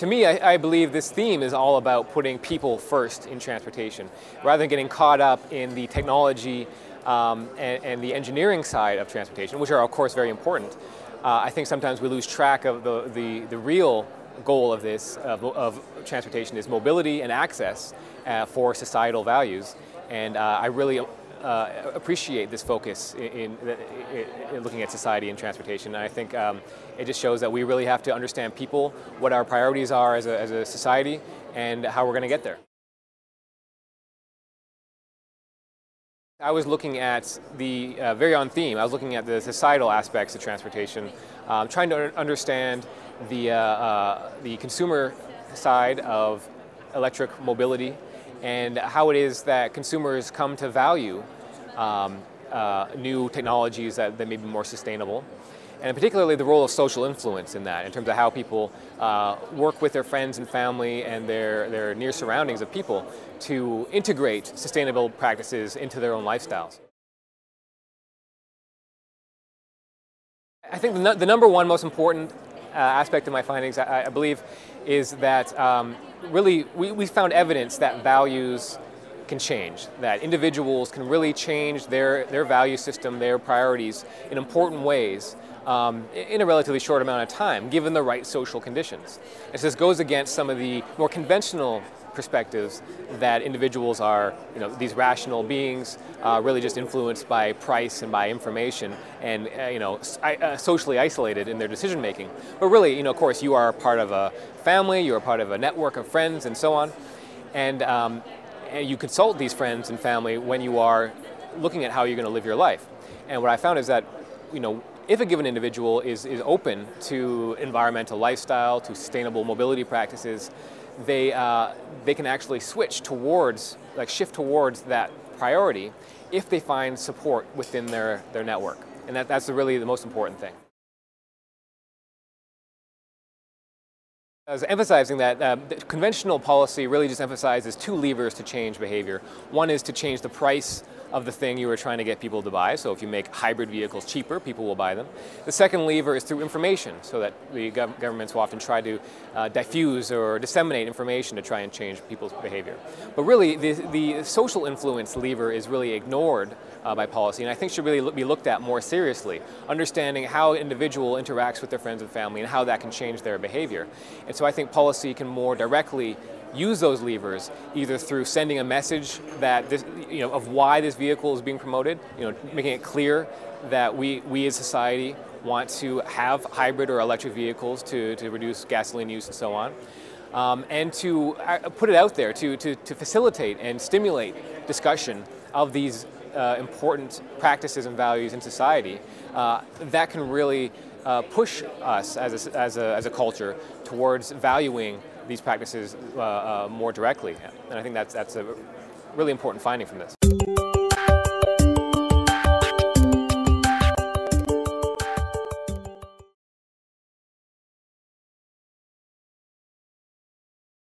To me, I, I, believe this theme is all about putting people first in transportation, rather than getting caught up in the technology um, and, and, the engineering side of transportation, which are of course very important. Uh, I think sometimes we lose track of the, the, the real goal of this, of, of, transportation is mobility and access uh, for societal values. And uh, I really uh, appreciate this focus in, in, in, looking at society and transportation. And I think um, it just shows that we really have to understand people, what our priorities are as a, as a society, and how we're going to get there. I was looking at the uh, very on theme. I was looking at the societal aspects of transportation, um, trying to understand the uh, uh, the consumer side of electric mobility and how it is that consumers come to value um, uh, new technologies that, that may be more sustainable and particularly the role of social influence in that, in terms of how people uh, work with their friends and family and their, their near surroundings of people to integrate sustainable practices into their own lifestyles. I think the, the number one most important uh, aspect of my findings, I, I believe, is that um, really we, we found evidence that values can change, that individuals can really change their, their value system, their priorities in important ways um, in a relatively short amount of time, given the right social conditions. And so this goes against some of the more conventional perspectives that individuals are, you know, these rational beings, uh, really just influenced by price and by information, and uh, you know, uh, socially isolated in their decision making. But really, you know, of course, you are part of a family, you are part of a network of friends, and so on, and, um, you consult these friends and family when you are looking at how you're going to live your life. And what I found is that, you know, if a given individual is, is open to environmental lifestyle, to sustainable mobility practices, they, uh, they can actually switch towards, like shift towards that priority if they find support within their, their network. And that, that's really the most important thing. I was emphasizing that uh, conventional policy really just emphasizes two levers to change behavior. One is to change the price of the thing you were trying to get people to buy. So if you make hybrid vehicles cheaper, people will buy them. The second lever is through information, so that the gov governments will often try to uh, diffuse or disseminate information to try and change people's behavior. But really, the, the social influence lever is really ignored uh, by policy, and I think should really be looked at more seriously, understanding how an individual interacts with their friends and family and how that can change their behavior. And so I think policy can more directly use those levers either through sending a message that this, you know, of why this vehicle is being promoted, you know, making it clear that we, we as a society want to have hybrid or electric vehicles to, to reduce gasoline use and so on. Um, and to uh, put it out there, to, to, to facilitate and stimulate discussion of these uh, important practices and values in society, uh, that can really uh, push us as a, as, a, as a culture towards valuing these practices uh, uh, more directly. And I think that's, that's a really important finding from this.